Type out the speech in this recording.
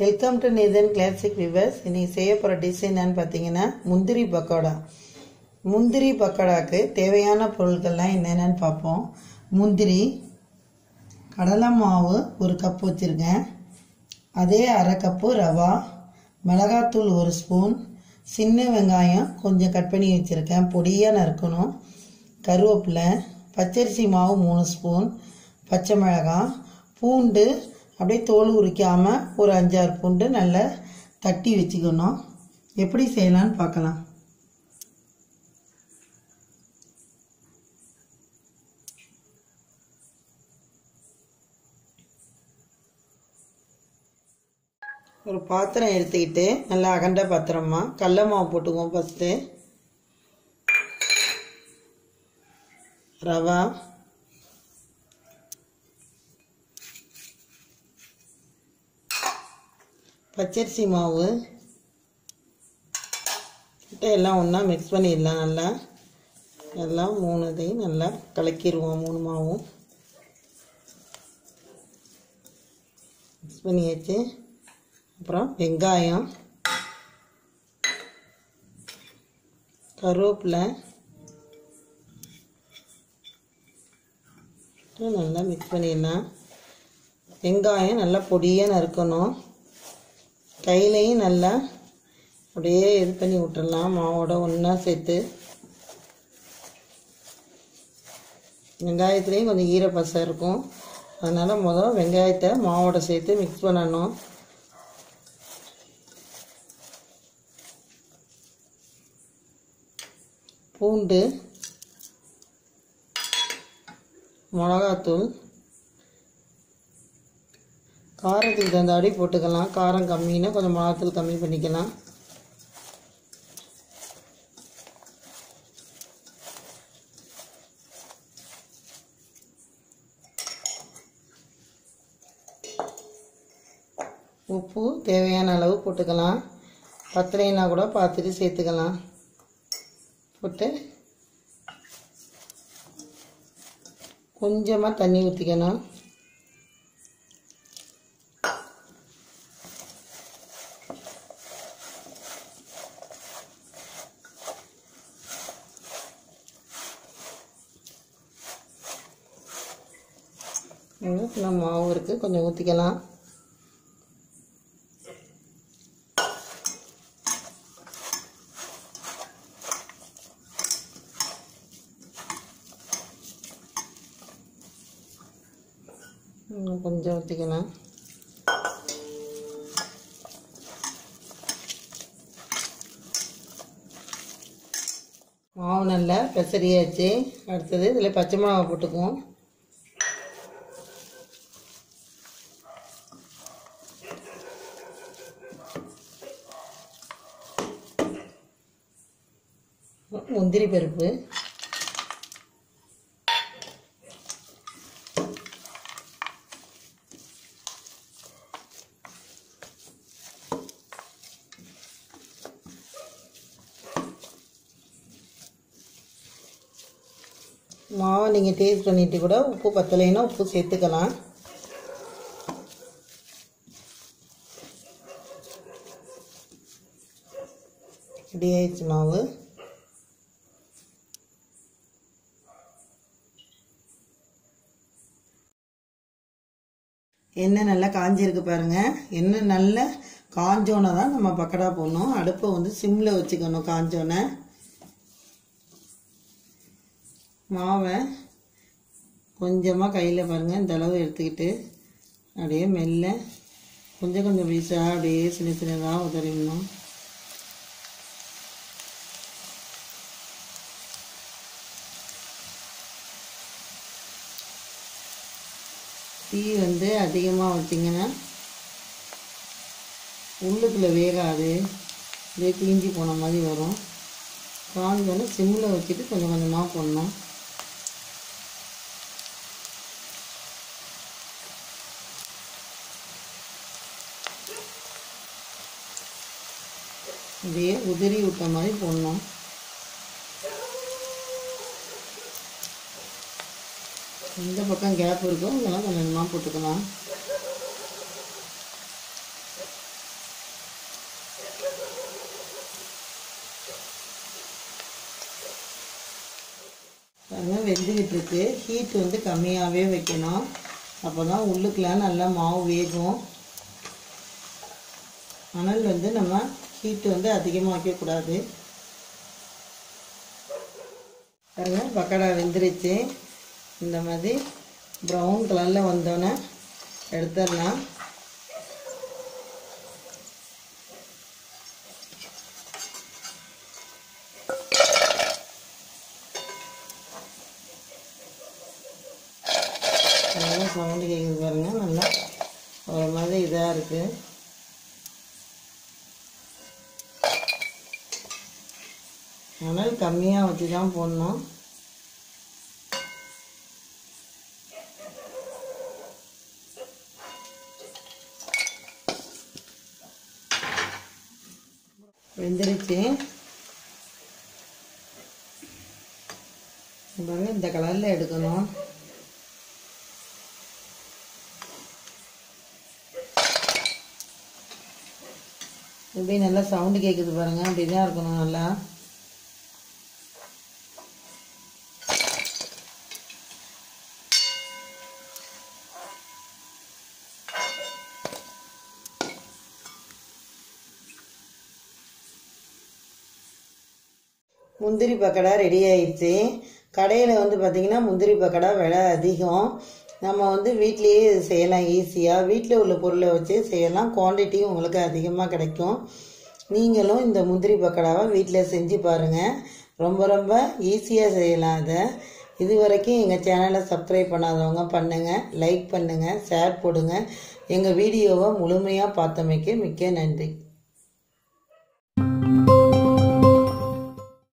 Welcome to Nathan classic weavers இன்றைக்கி செய்ய போகிற டிஷ் என்னன்னு பார்த்தீங்கன்னா முந்திரி பக்கோடா. முந்திரி பக்கோடாக்கு தேவையான பொருட்கள்லாம் என்னென்னு பார்ப்போம் முந்திரி கடலை மாவு ஒரு கப் வச்சுருக்கேன். அதே அரை கப்பு ரவா மிளகாத்தூள் ஒரு ஸ்பூன் சின்ன வெங்காயம் கொஞ்சம் கட் பண்ணி வச்சுருக்கேன். பொடியாக நறுக்கணும். கருவேப்பிலை பச்சரிசி மாவு மூணு ஸ்பூன் பச்சை மிளகாய் பூண்டு அப்படியே தோல் உரிக்காமல் ஒரு அஞ்சாறு பூண்டு நல்லா தட்டி வச்சுக்கணும். எப்படி செய்யலான்னு பார்க்கலாம். ஒரு பாத்திரம் எடுத்துக்கிட்டு நல்லா அகண்ட பாத்திரமா கடல மாவு போட்டுக்குவோம் ஃபஸ்ட்டு ரவா பச்சரிசி மாவு. எல்லாம் ஒன்றா மிக்ஸ் பண்ணிடலாம் நல்லா. எல்லாம் மூணு இதையும் நல்லா கலக்கிடுவோம் மூணு மாவும். மிக்ஸ் பண்ணியாச்சு. அப்புறம் வெங்காயம். கருவேப்பிலை. நல்லா மிக்ஸ் பண்ணிடலாம். வெங்காயம் நல்லா பொடியாக நறுக்கணும். கையிலையும் நல்லா அப்படியே இது பண்ணி விட்டுடலாம் மாவோட ஒன்றா சேர்த்து. வெங்காயத்துலேயும் கொஞ்சம் ஈரப்பசை இருக்கும். அதனால் முதல் வெங்காயத்தை மாவோட சேர்த்து மிக்ஸ் பண்ணணும். பூண்டு மிளகாத்தூள் காரத்துக்கு தகுந்த அடி போட்டுக்கலாம். காரம் கம்மின்னா கொஞ்சம் மிளகாத்தூள் கம்மி பண்ணிக்கலாம். உப்பு தேவையான அளவு போட்டுக்கலாம். பத்தலைன்னா கூட பார்த்துட்டு சேர்த்துக்கலாம். போட்டு கொஞ்சமாக தண்ணி ஊற்றிக்கணும் இன்னும் மாவு இருக்குது கொஞ்சம் ஊற்றிக்கலாம் கொஞ்சம் ஊற்றிக்கலாம் மாவு நல்லா பெசரியாச்சு அடுத்தது இதில் பச்சை மிளகா போட்டுக்குவோம். முந்திரி பருப்பு. மாவை நீங்கள் டேஸ்ட் பண்ணிவிட்டு கூட உப்பு பத்தலைன்னா உப்பு சேர்த்துக்கலாம். ரெடி ஆயிடுச்சு மாவு. எண்ணெய் நல்லா காஞ்சிருக்கு பாருங்க. எண்ணெய் நல்லா காஞ்சோன்னே தான் நம்ம பக்கடா போடணும். அடுப்பை வந்து சிம்மில் வச்சுக்கணும் காஞ்சோன்னே. மாவை கொஞ்சமாக கையில் பாருங்கள் இந்த அளவு எடுத்துக்கிட்டு அப்படியே மெல்ல கொஞ்சம் கொஞ்சம் பீஸாக அப்படியே சின்ன சின்னதாக உதறிடணும். தீ வந்து அதிகமாக வச்சிங்கன்னா உள்ளுக்குள்ளே வேகாது. இதே தீஞ்சி போன மாதிரி வரும். காஞ்சோன்னு சிம்மில் வச்சுட்டு கொஞ்சம் கொஞ்சமாக போடணும். இதையே உதிரி விட்ட மாதிரி போடணும். இந்த பக்கம் கேப் இருக்கும் இதெல்லாம் கொஞ்சம் கொஞ்சமாக போட்டுக்கலாம். பாருங்கள் வெந்துக்கிட்டு இருக்கு. ஹீட் வந்து கம்மியாகவே வைக்கணும். அப்போ தான் உள்ளுக்கெலாம் நல்லா மாவு வேகும். அனல் வந்து நம்ம ஹீட் வந்து அதிகமாக வைக்கக்கூடாது பாருங்கள் பக்கடா வெந்துருச்சு. இந்த மாதிரி ப்ரௌன் கலரில் வந்தோன்னே எடுத்துடலாம். நல்லா சவுண்டு கேட்குது பாருங்க. நல்லா ஒரு மாதிரி இதாக இருக்குது அதனால் கம்மியாக வச்சு தான் போடணும். வெந்துருச்சு. பாருங்க இந்த கலரில் எடுக்கணும். இப்படி நல்லா சவுண்டு கேட்குது பாருங்கள் அப்படி தான் இருக்கணும் நல்லா. முந்திரி பக்கடா ரெடி ஆயிடுச்சு. கடையில் வந்து பார்த்திங்கன்னா முந்திரி பக்கடா விலை அதிகம். நம்ம வந்து வீட்லேயே செய்யலாம் ஈஸியாக வீட்டில் உள்ள பொருளை வச்சு செய்யலாம். குவான்டிட்டியும் உங்களுக்கு அதிகமாக கிடைக்கும். நீங்களும் இந்த முந்திரி பக்கடாவை வீட்டில் செஞ்சு பாருங்கள் ரொம்ப ரொம்ப ஈஸியாக செய்யலாம் அதை. இது வரைக்கும் எங்கள் சேனலை சப்ஸ்கிரைப் பண்ணாதவங்க பண்ணுங்கள் லைக் பண்ணுங்கள் ஷேர் போடுங்க. எங்கள் வீடியோவை முழுமையாக பார்த்தமைக்கு மிக்க நன்றி.